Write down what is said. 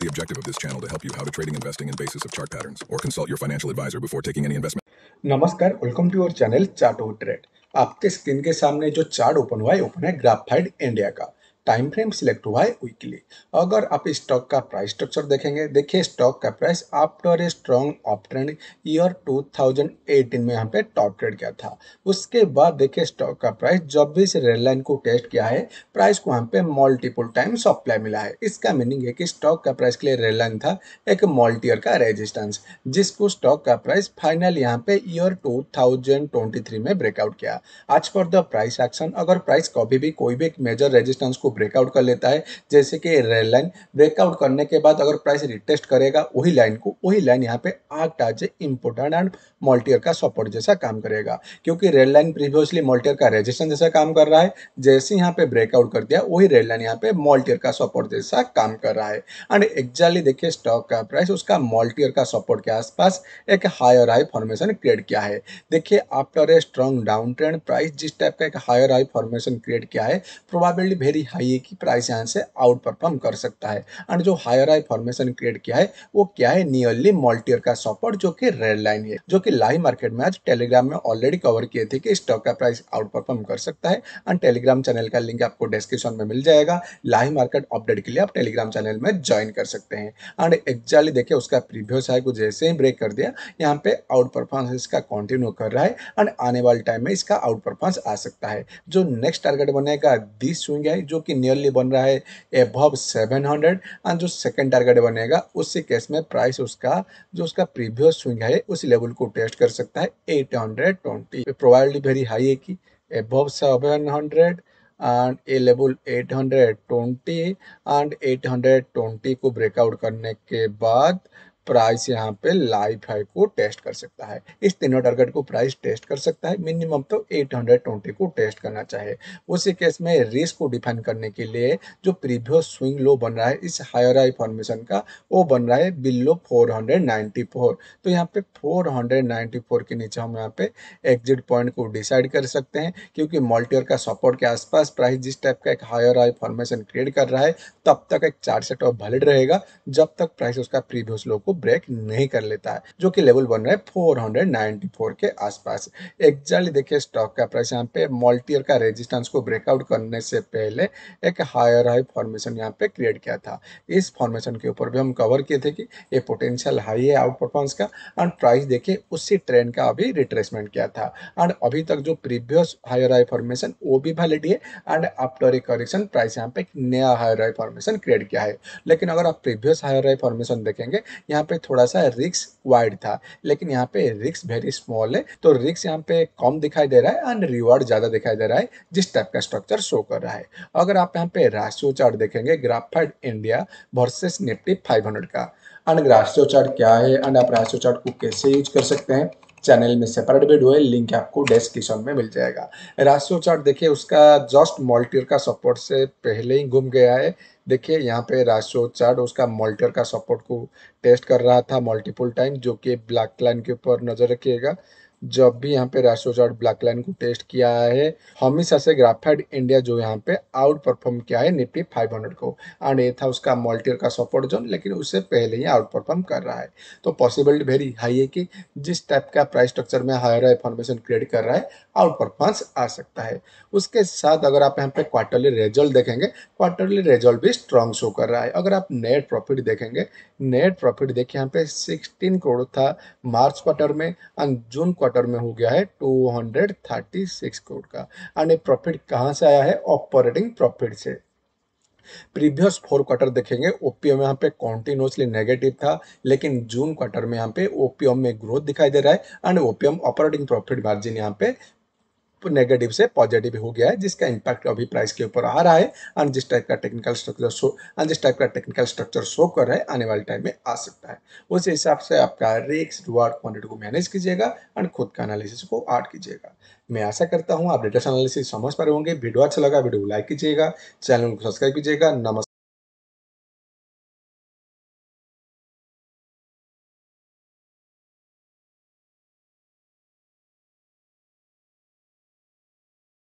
The objective of this channel to help you how to trading investing in basis of chart patterns or consult your financial advisor before taking any investment. नमस्कार welcome to our channel chart Over trade आपके screen के सामने जो chart open हुआ है open है ग्राफाइड India का time frame select हुआ है वीकली अगर आप स्टॉक का प्राइस स्ट्रक्चर देखेंगे, देखिए स्टॉक का price after a strong of trend year 2018 में यहाँ पे टॉप ट्रेड किया था। उसके बाद देखिए स्टॉक का प्राइस जब भी इस रेड लाइन को टेस्ट किया है प्राइस को यहाँ पे मल्टीपल टाइम सप्लाई मिला है। इसका मीनिंग है कि स्टॉक का प्राइस के लिए रेड लाइन था, एक मल्टीयर का रेजिस्टेंस जिसको स्टॉक का प्राइस फाइनल यहाँ पे ईयर 2023 में ब्रेकआउट किया। आज फॉर द प्राइस एक्शन अगर प्राइस कभी भी, कोई भी एक मेजर रेजिस्टेंस को ब्रेकआउट कर लेता है। जैसे कि रेड लाइन ब्रेकआउट करने के बाद अगर प्राइस रिटेस्ट करेगा, वही लाइन को, वही लाइन यहाँ पे आग आज इंपोर्टेंट एंड मल्टीयर का सपोर्ट जैसा काम करेगा। क्योंकि रेड लाइन प्रीवियसली मल्टीयर का रेजिस्टेंस जैसा काम कर रहा है, जैसे यहाँ पे ब्रेकआउट कर दिया, वही रेड लाइन यहाँ पे मल्टीयर का सपोर्ट जैसा काम कर रहा है। एंड एग्जैक्टली देखिए स्टॉक का प्राइस उसका मल्टीयर का सपोर्ट के आसपास एक हायर हाई फॉर्मेशन क्रिएट किया है। देखिए after a strong down trend price जिस टाइप का एक हायर हाई फॉर्मेशन क्रिएट किया है प्रोबेबिलिटी वेरी हाई है कि प्राइस यहाँ से आउट परफॉर्म कर सकता है। एंड जो हायर हाई फॉर्मेशन क्रिएट किया है, वो क्या है? नियरली मल्टीयर का सपोर्ट जो कि रेड लाइन है, जो कि लाइव मार्केट में आज टेलीग्राम में ऑलरेडी कवर किए थे कि स्टॉक का प्राइस आउट परफॉर्म कर सकता है। एंड टेलीग्राम चैनल का लिंक आपको डिस्क्रिप्शन में मिल जाएगा। लाइव मार्केट अपडेट के लिए आप टेलीग्राम चैनल में ज्वाइन कर सकते हैं। एंड एग्जैक्टली देखिए उसका प्रीवियस हाई को जैसे ही ब्रेक कर दिया, यहाँ पे आउट परफॉर्मेंस इसका कंटिन्यू कर रहा है। एंड आने वाले टाइम में इसका आउट परफॉर्मेंस आ सकता है। जो नेक्स्ट टारगेट बनेगा दिस स्विंग है जो कि नियरली बन रहा है एबव 700 एंड जो सेकंड टारगेट बनेगा, उसी केस में प्राइस उसका, जो उसका प्रीवियस स्विंग है, उस लेवल को टेस्ट कर सकता है 820 प्रोबेबिलिटी वेरी हाई है कि above 700 and a level 820 and 820 को ब्रेकआउट करने के बाद प्राइस यहाँ पे लाइफ हाई को टेस्ट कर सकता है। इस तीनों टारगेट को प्राइस टेस्ट कर सकता है। मिनिमम तो 820 को टेस्ट करना चाहिए। उसी केस में रिस्क को डिफाइन करने के लिए जो प्रीवियस स्विंग लो बन रहा है, इस हायर हाई फॉर्मेशन का, वो बन रहा है बिलो 494 तो यहाँ पे 494 के नीचे हम यहाँ पे एग्जिट पॉइंट को डिसाइड कर सकते हैं। क्योंकि मल्टीयर का सपोर्ट के आसपास प्राइस जिस टाइप का एक हायर हाई फॉर्मेशन क्रिएट कर रहा है, तब तक एक चार्ट सेट ऑफ़ वैलिड रहेगा। जब तक प्राइस उसका प्रीवियस लो को ब्रेक नहीं कर लेता है, जो कि लेवल बन रहा है 494 के आसपास। एग्जैक्टली देखिए स्टॉक का प्राइस यहाँ पे मल्टीयर का रेजिस्टेंस को ब्रेकआउट करने से पहले एक हायर हाई फॉर्मेशन यहाँ पे क्रिएट किया था। इस फॉर्मेशन के ऊपर भी हम कवर किए थे कि ये पोटेंशियल हाई है आउट परफॉर्मेंस का एंड प्राइस देखिए, उसी ट्रेंड का अभी रिट्रेसमेंट किया था। एंड अभी तक जो प्रीवियस हायर हाई फॉर्मेशन वो भी वैलिड है and after a correction price यहाँ पे एक नया हायर हाई फॉर्मेशन क्रिएट किया है। लेकिन अगर आप प्रीवियस हायर हाई फॉर्मेशन देखेंगे, यहाँ पे थोड़ा सा रिक्स वाइड था, लेकिन यहाँ पे रिक्स वेरी स्मॉल है तो रिक्स यहाँ पे कम दिखाई दे रहा है एंड रिवॉर्ड ज़्यादा दिखाई दे रहा है, जिस टाइप का स्ट्रक्चर शो कर रहा है। अगर आप यहाँ पे राशियो चार्ट देखेंगे ग्राफाइड इंडिया वर्सेस निफ्टी 500 का। एंड राशियो चार्ट क्या है? एंड आप राशियो चार्ट को कैसे यूज़ कर सकते हैं? चैनल में सेपरेट वीडियो है लिंक आपको डिस्क्रिप्शन में मिल जाएगा। राशि चार्ट देखिए, उसका जस्ट मॉल्टियर का सपोर्ट से पहले ही घूम गया है। देखिए, यहाँ पे राशियो चार्ट उसका मोल्टियर का सपोर्ट को टेस्ट कर रहा था मल्टीपल टाइम जो कि ब्लैक लाइन के ऊपर नज़र रखिएगा। जब भी यहाँ पे राशियो चार्ट ब्लैक लाइन को टेस्ट किया है हमेशा से ग्राफाइड इंडिया जो यहाँ पे आउट परफॉर्म किया है निफ्टी 500 को। एंड ये था उसका मल्टीयर का सपोर्ट जोन लेकिन उससे पहले ही आउट परफॉर्म कर रहा है। तो पॉसिबिलिटी वेरी हाई है कि जिस टाइप का प्राइस स्ट्रक्चर में हायर फॉर्मेशन क्रिएट कर रहा है आउट परफॉर्मेंस आ सकता है। उसके साथ अगर आप यहाँ पे क्वार्टरली रिज़ल्ट देखेंगे क्वार्टरली रिज़ल्ट भी स्ट्रॉन्ग शो कर रहा है। अगर आप नेट प्रॉफिट देखेंगे नेट प्रॉफिट देखिए यहाँ पे सिक्सटीन करोड़ था मार्च क्वार्टर में एंड जून क्वार्टर में हो गया है 236 करोड़ का। एंड प्रॉफिट कहाँ से आया है? ऑपरेटिंग प्रॉफिट से। प्रीवियस फोर क्वार्टर देखेंगे ओपीएम यहाँ पे कॉन्टिन्यूसली नेगेटिव था, लेकिन जून क्वार्टर में यहाँ पे ओपीएम में ग्रोथ दिखाई दे रहा है and OPM operating profit margin यहाँ पे नेगेटिव से पॉजिटिव हो गया है, जिसका इम्पैक्ट अभी प्राइस के ऊपर आ रहा है एंड जिस टाइप का टेक्निकल स्ट्रक्चर शो एंड जिस टाइप का टेक्निकल स्ट्रक्चर शो कर रहा है, आने वाले टाइम में आ सकता है। उस हिसाब से आपका रिक्स रिवार्ड क्वांटिटी को मैनेज कीजिएगा एंड खुद का एनालिसिस को आर्ट कीजिएगा। मैं आशा करता हूँ आप डेटा एनालिसिस समझ पा रहे होंगे। वीडियो अच्छा लगा, वीडियो को लाइक कीजिएगा चैनल को सब्सक्राइब कीजिएगा। नमस्कार।